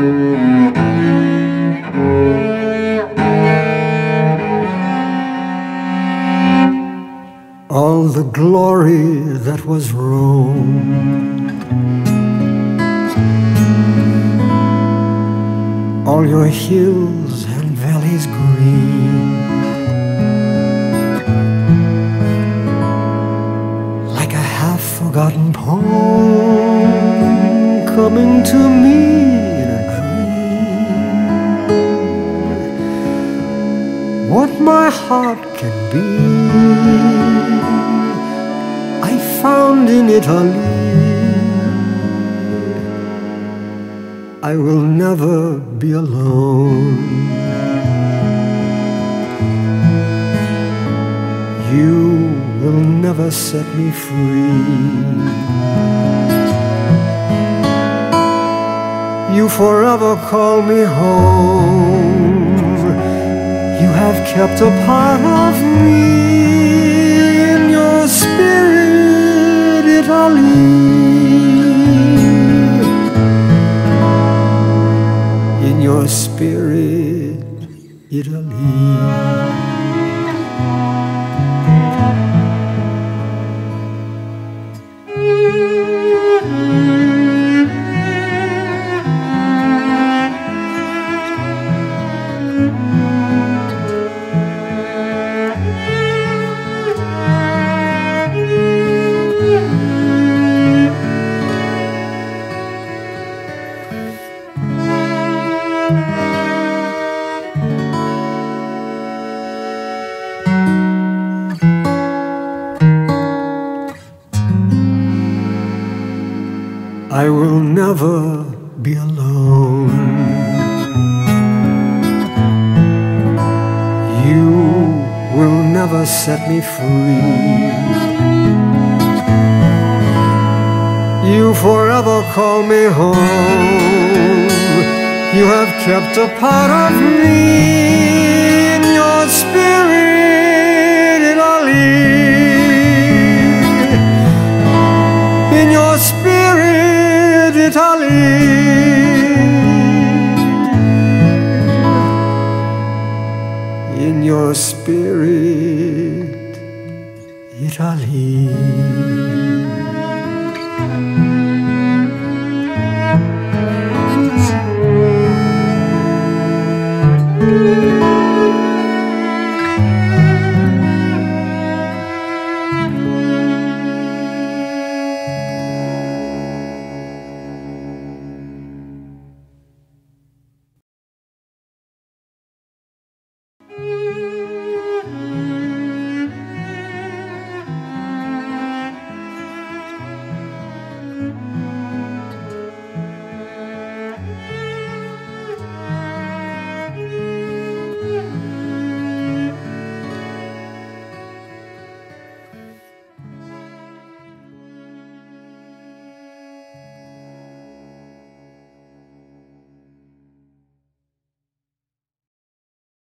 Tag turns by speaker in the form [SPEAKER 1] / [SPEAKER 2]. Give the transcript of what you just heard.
[SPEAKER 1] All the glory that was Rome, all your hills and valleys green, like a half forgotten poem coming to me. My heart can be, I found in Italy. I will never be alone. You will never set me free. You forever call me home. Have kept a part of me in your spirit, Italy. In your spirit, Italy. I will never be alone. You will never set me free. You forever call me home. You have kept a part of me in your spirit, Italy. In your spirit. Italy. In your spirit, Italy.